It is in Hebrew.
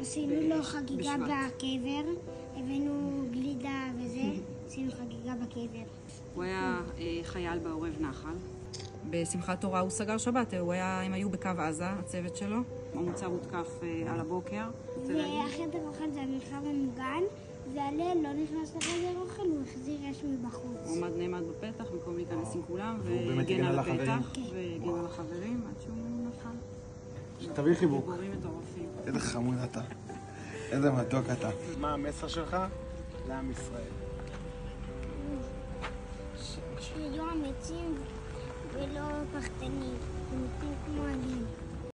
עשינו לו חגיגה. בקבר, הבאנו גלידה וזה, עשינו חגיגה בקבר. הוא היה אה, חייל בעורב נחל. בשמחת תורה הוא סגר שבת, הוא היה, הם היו בקו עזה, הצוות שלו. המוצר הותקף אה, על הבוקר. והחדר אוכל זה המרחב המוגן, והלל לא נכנס לחדר אוכל, הוא החזיר אש מבחוץ. הוא עמד נעמד בפתח במקום להיכנס עם כולם, והגן הגן על. הפתח, והגן על החברים עד שהוא נפל. תביא חיבוק. גיבורים מטורפים. איזה חמוד אתה. איזה מתוק אתה. מה המסר שלך לעם ישראל? שיהיו אמיצים ולא פחדנים.